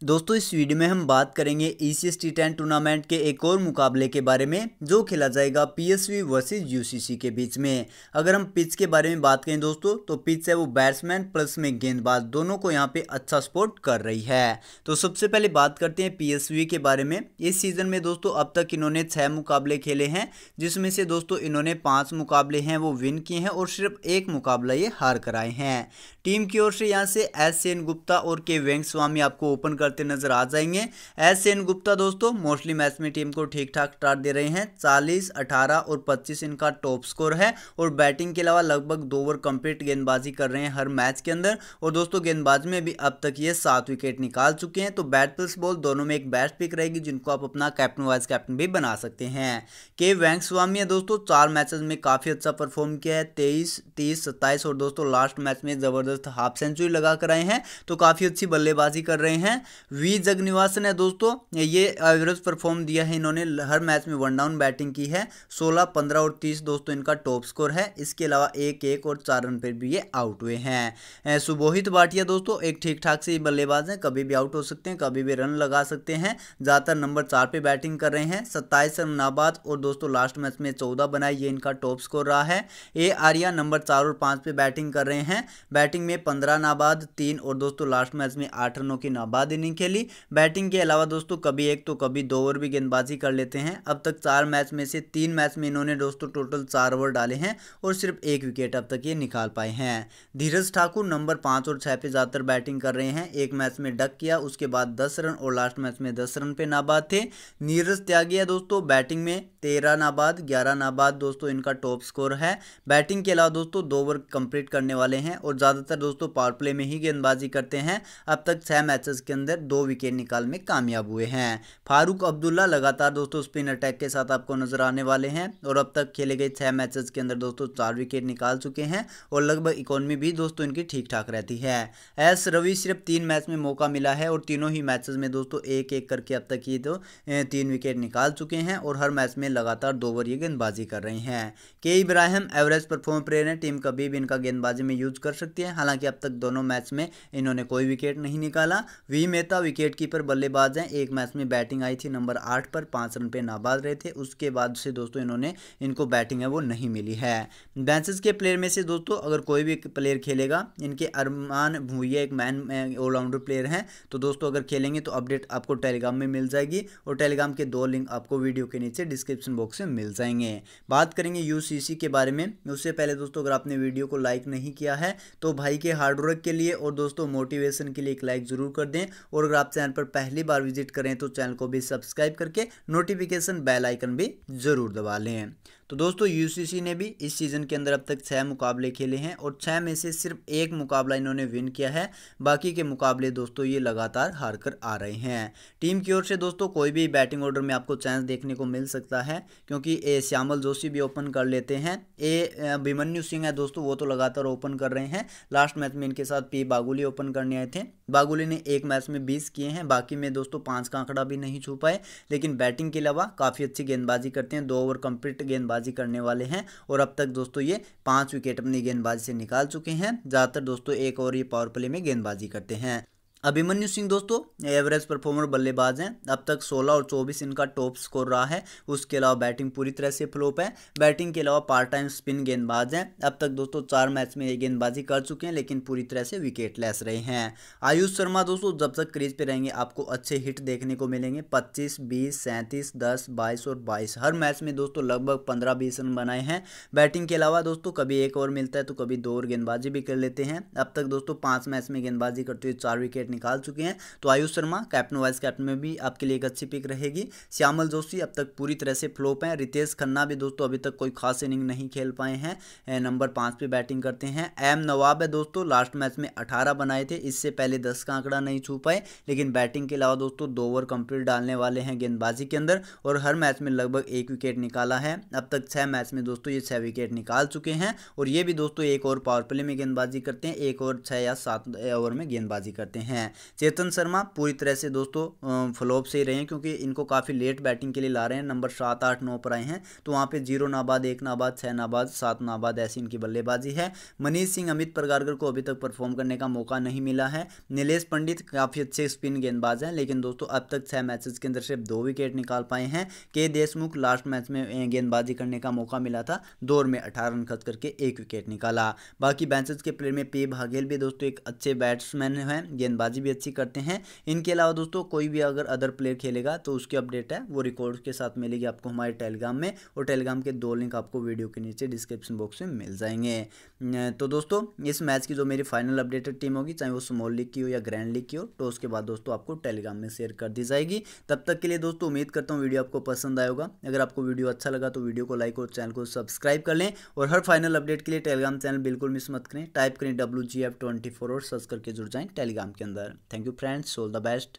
दोस्तों, इस वीडियो में हम बात करेंगे ई सी एस टूर्नामेंट के एक और मुकाबले के बारे में, जो खेला जाएगा P S V versus U C C के बीच में। अगर हम पिच के बारे में बात करें दोस्तों तो पिच है वो बैट्समैन प्लस में गेंदबाज दोनों को यहाँ पे अच्छा सपोर्ट कर रही है। तो सबसे पहले बात करते हैं पी एस वी के बारे में। इस सीज़न में दोस्तों, अब तक इन्होंने छः मुकाबले खेले हैं, जिसमें से दोस्तों, इन्होंने पाँच मुकाबले हैं, वो विन किए हैं और सिर्फ़ एक मुकाबला ये हार कराए हैं। टीम की ओर से यहाँ से एस सेन गुप्ता और के वेंग आपको ओपन कर करते नज़र आ जाएँगे। एस सेन गुप्ता दोस्तों मोस्टली मैच में टीम को ठीक ठाक स्टार्ट दे रहे हैं। 40, 18 और 25 इनका टॉप स्कोर है और बैटिंग के अलावा लगभग दो ओवर कंप्लीट गेंदबाजी कर रहे हैं हर मैच के अंदर। और दोस्तों गेंदबाजी में भी अब तक ये सात विकेट निकाल चुके हैं। तो बैट प्लस बॉल दोनों में एक बेस्ट पिक रहेगी जिनको आप अपना कैप्टन वाइस कैप्टन भी बना सकते हैं। के वैंक स्वामी है दोस्तों चार मैचेस में काफ़ी अच्छा परफॉर्म किया है। तेईस तीस सत्ताईस और दोस्तों लास्ट मैच में ज़बरदस्त हाफ़ सेंचुरी लगा कर आए हैं। तो काफ़ी अच्छी बल्लेबाजी कर रहे हैं। वी जगनिवासन है दोस्तों ये एवरेज परफॉर्म दिया है। इन्होंने हर मैच में वन डाउन बैटिंग की है। 16, 15 और 30 दोस्तों इनका टॉप स्कोर है। इसके अलावा एक एक और चार रन पर भी ये आउट हुए हैं। सुबोहित भाटिया दोस्तों एक ठीक ठाक से बल्लेबाज हैं। कभी भी आउट हो सकते हैं कभी भी रन लगा सकते हैं। ज़्यादातर नंबर चार पे बैटिंग कर रहे हैं। सत्ताईस रन नाबाद और दोस्तों लास्ट मैच में चौदह बनाए ये इनका टॉप स्कोर रहा है। ए आर्या नंबर चार और पाँच पे बैटिंग कर रहे हैं। बैटिंग में पंद्रह नाबाद तीन और दोस्तों लास्ट मैच में आठ रनों की नाबाद इनिंग खेली बैटिंग के अलावा दोस्तों, कभी एक तो कभी दो ओवर भी गेंदबाजी कर लेते हैं। अब तक चार मैच में से तीन मैच में इन्होंने दोस्तों टोटल चार ओवर डाले हैं और सिर्फ़ एक विकेट अब तक ये निकाल पाए हैं। धीरज ठाकुर नंबर पाँच और छः पे ज़्यादातर बैटिंग कर रहे हैं। एक मैच में डक किया, उसके बाद दस रन और लास्ट मैच में दस रन पे नाबाद थे। नीरज त्यागी है दोस्तों, बैटिंग में तेरह नाबाद, ग्यारह नाबाद दोस्तों इनका टॉप स्कोर है। बैटिंग के अलावा दोस्तों, दो ओवर कंप्लीट करने वाले हैं और ज़्यादातर दोस्तों पावर प्ले में ही गेंदबाजी करते हैं। अब तक छः मैचेस के अंदर दो विकेट निकाल में कामयाब हुए हैं। फारूक अब्दुल्ला लगातार दोस्तों स्पिन अटैक के साथ आपको नज़र आने वाले हैं और अब तक खेले गए छह मैचेस के अंदर दोस्तों चार विकेट निकाल चुके हैं और लगभग इकोनॉमी भी दोस्तों इनकी ठीक ठाक रहती है। एस रवि सिर्फ़ तीन मैच में मौका मिला है और तीनों ही मैचेस में दोस्तों एक एक करके अब तक ये तो तीन विकेट निकाल चुके हैं और हर मैच में लगातार दो ओवर ये गेंदबाजी कर रहे हैं। K Ibrahim average perform player है, टीम कभी भी इनका गेंदबाजी में यूज़ कर सकती है। हालाँकि अब तक दोनों मैच में इन्होंने कोई विकेट नहीं निकाला। वी मेहता विकेट कीपर बल्लेबाज हैं। एक मैच में बैटिंग आई थी, नंबर आठ पर पाँच रन पे नाबाद रहे थे। उसके बाद से दोस्तों इन्होंने, इनको बैटिंग है, वो नहीं मिली है। बेंचेस के प्लेयर में से दोस्तों, अगर कोई भी प्लेयर खेलेगा, इनके अरमान भूया एक मैन ऑलराउंडर प्लेयर हैं। तो दोस्तों, अगर खेलेंगे तो अपडेट आपको टेलीग्राम में मिल जाएगी और टेलीग्राम के दो लिंक आपको वीडियो के नीचे डिस्क्रिप्शन बॉक्स में मिल जाएँगे। बात करेंगे यू के बारे में। उससे पहले दोस्तों, अगर आपने वीडियो को लाइक नहीं किया है तो भाई के हार्डवर्क के लिए और दोस्तों, मोटिवेशन के लिए एक लाइक ज़रूर कर दें और अगर आप चैनल पर पहली बार विज़िट करें तो चैनल को भी सब्सक्राइब करके नोटिफिकेशन बेल आइकन भी ज़रूर दबा लें। तो दोस्तों यूसीसी ने भी इस सीज़न के अंदर अब तक छः मुकाबले खेले हैं और छः में से सिर्फ़ एक मुकाबला इन्होंने विन किया है। बाकी के मुकाबले दोस्तों, ये लगातार हार कर आ रहे हैं। टीम की ओर से दोस्तों, कोई भी बैटिंग ऑर्डर में आपको चांस देखने को मिल सकता है, क्योंकि ए, श्यामल जोशी भी ओपन कर लेते हैं। ए अभिमन्यु सिंह है दोस्तों, वो तो लगातार ओपन कर रहे हैं। लास्ट मैच में इनके साथ पी बागुली ओपन करने आए थे। बागुली ने एक मैच में बीस किए हैं, बाकी में दोस्तों पाँच का आंकड़ा भी नहीं छू पाए। लेकिन बैटिंग के अलावा काफ़ी अच्छी गेंदबाजी करते हैं, दो ओवर कंप्लीट गेंदबाजी करने वाले हैं और अब तक दोस्तों ये पाँच विकेट अपनी गेंदबाजी से निकाल चुके हैं। ज़्यादातर दोस्तों एक और ये पावर प्ले में गेंदबाजी करते हैं। अभिमन्यु सिंह दोस्तों एवरेज परफॉर्मर बल्लेबाज हैं। अब तक 16 और 24 इनका टॉप स्कोर रहा है। उसके अलावा बैटिंग पूरी तरह से फ्लोप है। बैटिंग के अलावा पार्ट टाइम स्पिन गेंदबाज हैं। अब तक दोस्तों, चार मैच में ये गेंदबाजी कर चुके हैं, लेकिन पूरी तरह से विकेट लेस रहे हैं। आयुष शर्मा दोस्तों, जब तक क्रीज पे रहेंगे, आपको अच्छे हिट देखने को मिलेंगे। पच्चीस, बीस, सैंतीस, दस, बाईस और बाईस। हर मैच में दोस्तों, लगभग पंद्रह, बीस रन बनाए हैं। बैटिंग के अलावा दोस्तों, कभी एक ओवर मिलता है तो कभी दो और गेंदबाजी भी कर लेते हैं। अब तक दोस्तों, पाँच मैच में गेंदबाजी करते हुए चार विकेट निकाल चुके हैं। तो Ayush Sharma, captain vice captain में भी आपके लिए एक अच्छी पिक रहेगी। श्यामल जोशी अब तक पूरी तरह से फ्लोप हैं। रितेश खन्ना भी दोस्तों अभी तक कोई खास इनिंग नहीं खेल पाए हैं। नंबर पाँच पे बैटिंग करते हैं। एम नवाब है दोस्तों, लास्ट मैच में अठारह बनाए थे, इससे पहले दस का आंकड़ा नहीं छू पाए। लेकिन बैटिंग के अलावा दोस्तों दो ओवर कंप्लीट डालने वाले हैं गेंदबाजी के अंदर और हर मैच में लगभग एक विकेट निकाला है। अब तक छः मैच में दोस्तों ये छः विकेट निकाल चुके हैं और ये भी दोस्तों एक ओवर पावर प्ले में गेंदबाजी करते हैं, एक ओवर छः या सात ओवर में गेंदबाजी करते हैं। हैं। चेतन शर्मा पूरी तरह से दोस्तों फ्लॉप से ही रहे हैं क्योंकि इनको काफ़ी लेट बैटिंग के लिए ला रहे हैं। नंबर सात, आठ, नौ पर आए हैं। तो वहाँ पे ज़ीरो नाबाद, एक नाबाद छः नाबाद, सात नाबाद ऐसी इनकी बल्लेबाजी है। मनीष सिंह, अमित परगारकर को अभी तक परफॉर्म करने का मौका नहीं मिला है। नीलेश पंडित काफ़ी अच्छे स्पिन गेंदबाज हैं, लेकिन दोस्तों अब तक छः मैचेस के अंदर सिर्फ़ दो विकेट निकाल पाए हैं। के देशमुख लास्ट मैच में गेंदबाजी करने का मौका मिला था। दौर में अठारह रन खर्च करके एक विकेट निकाला। बाकी बेंचेस के प्लेयर में पी भागेल भी दोस्तों एक अच्छे बैट्समैन हैं, गेंदबाजी भी अच्छी करते हैं। इनके अलावा दोस्तों, कोई भी अगर अदर प्लेयर खेलेगा तो उसकी अपडेट है। वो रिकॉर्ड के साथ मिलेगी आपको हमारे टेलीग्राम में और टेलीग्राम के दो लिंक आपको वीडियो के नीचे डिस्क्रिप्शन बॉक्स में मिल जाएँगे। तो दोस्तों, इस मैच की जो मेरी फाइनल अपडेटेड टीम होगी, चाहे वो स्मॉल लीग की हो या ग्रैंड लीग की हो तो उसके बाद दोस्तों आपको टेलीग्राम में शेयर कर दी जाएगी। तब तक के लिए दोस्तों, उम्मीद करता हूँ वीडियो आपको पसंद आएगा अगर आपको वीडियो अच्छा लगा तो वीडियो को लाइक और चैनल को सब्सक्राइब कर लें। और हर फाइनल अपडेट के लिए टेलीग्राम चैनल बिल्कुल मिस मत करें। टाइप करें W G F twenty four और सर्च करके जुड़ जाएँ टेलीग्राम के अंदर। Thank you friends all the best